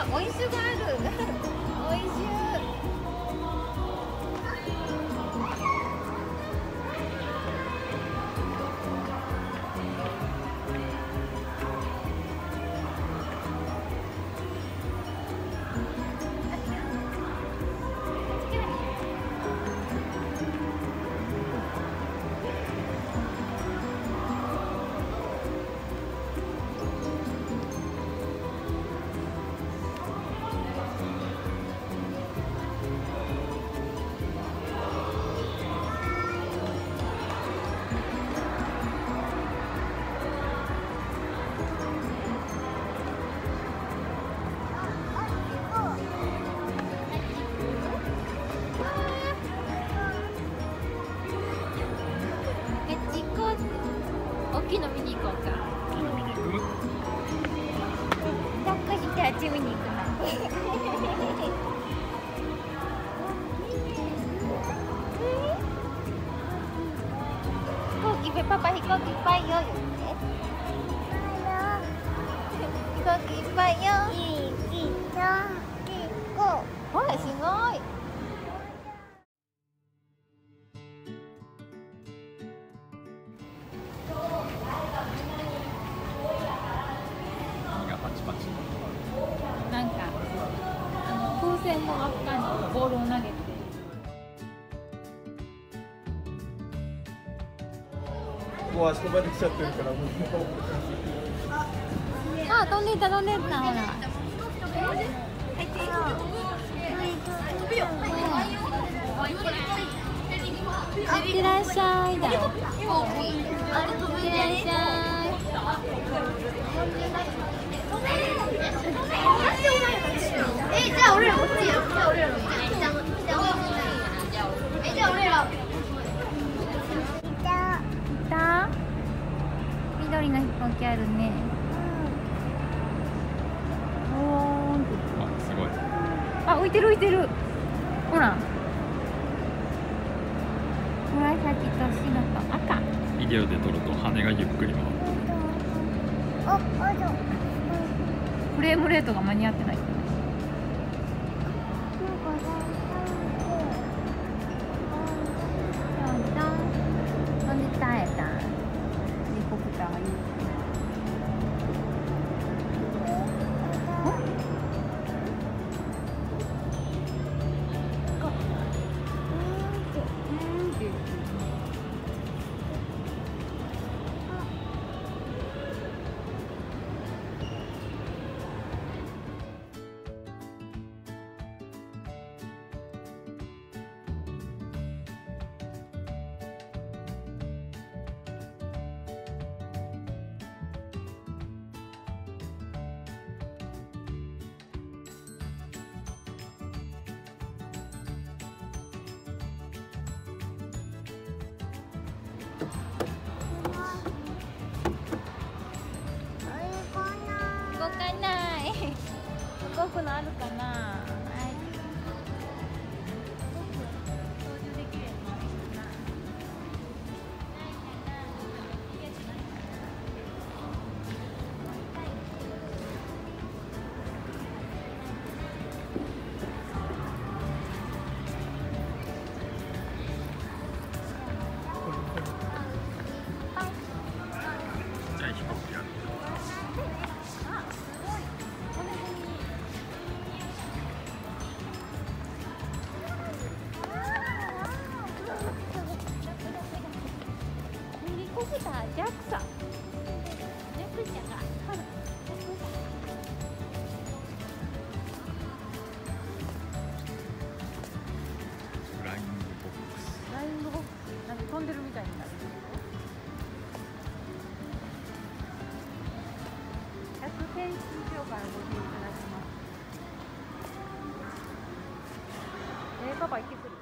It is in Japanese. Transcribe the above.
あおいしゅうがあるおいしゅう。きいの見に行こうか。木の見に行く抱っこしてあっち見に行くな飛行機パパ飛行機いっぱいよ言って飛行機いっぱいよいいあの風船の輪っかにボールを投げてもう足場できちゃってるからもうあ飛んでった。飛んでった。ほらいってらっしゃいだよいってらっしゃいえじゃあ俺らこっちよじゃあ俺らこっちじゃあじゃあえじゃあ俺らいた緑の飛行機あるね。おーん。ってあすごい。あ浮いてる浮いてる。ほら。紫と白と赤。ビデオで撮ると羽がゆっくり回る。フレームレートが間に合ってない動かない。動くのあるかな？えー、パパ行ってくる